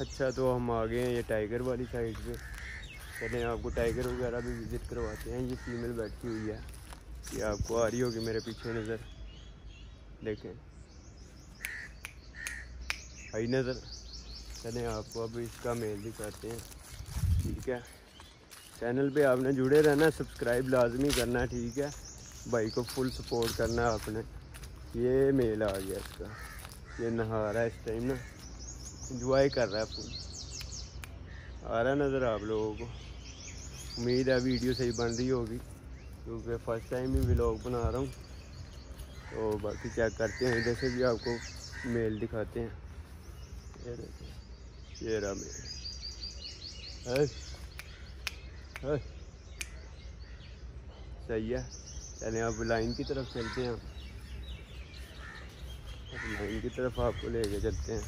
अच्छा तो हम आ गए हैं ये टाइगर वाली साइड पे। चले आपको टाइगर वगैरह भी विज़िट करवाते हैं, ये फीमेल बैठी हुई है। ये आपको आ रही होगी मेरे पीछे नज़र। देखें। आई नज़र। चले आपको अब इसका मेल दिखाते हैं। ठीक है। चैनल पे आपने जुड़े रहना सब्सक्राइब लाजमी करना, ठीक है। भाई को फुल सपोर्ट करना आपने। ये मेल आ गया इसका। ये नहा रहा है इस टाइम ना। इंजॉय कर रहा है फुल आ रहा है नज़र आप लोगों को। उम्मीद है वीडियो सही बन रही होगी, क्योंकि फ़र्स्ट टाइम ही व्लॉग बना रहा हूँ। तो बाकी चेक करते हैं इधर से भी आपको मेल दिखाते हैं। ये देखो ये रहा मेल सही है। चलें आप लाइन की तरफ़ चलते हैं। लाइन की तरफ़ आपको लेके चलते हैं।